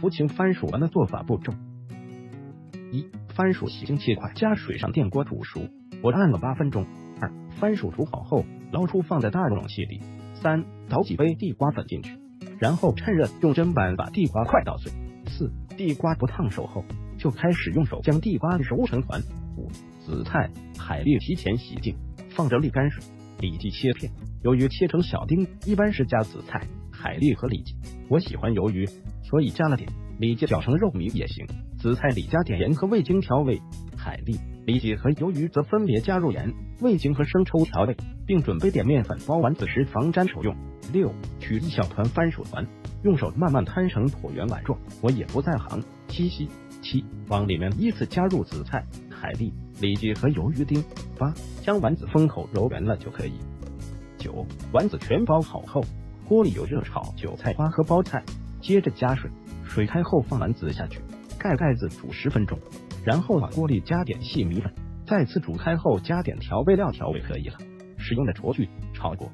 福清番薯丸的做法步骤：一、番薯洗净切块，加水上电锅煮熟，我按了八分钟。二、番薯煮好后捞出，放在大容器里。三、倒几杯地瓜粉进去，然后趁热用砧板把地瓜块捣碎。四、地瓜不烫手后，就开始用手将地瓜揉成团。五、紫菜、海蛎提前洗净，放着沥干水。里脊切片，鱿鱼切成小丁，一般是加紫菜、海蛎和里脊。我喜欢鱿鱼，所以加了点。里脊搅成肉糜也行。紫菜里加点盐和味精调味，海蛎、里脊和鱿鱼则分别加入盐、味精和生抽调味，并准备点面粉包丸子时防粘手用。六，取一小团番薯团，用手慢慢摊成椭圆碗状。我也不在行。七夕七，往里面依次加入紫菜、海蛎、里脊和鱿鱼丁。八，将丸子封口揉圆了就可以。九，丸子全包好后，锅里有热炒韭菜花和包菜，接着加水，水开后放丸子下去，盖盖子煮十分钟，然后往锅里加点细米粉，再次煮开后加点调味料调味可以了。使用的厨具炒锅。